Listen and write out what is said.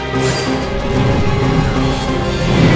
うん。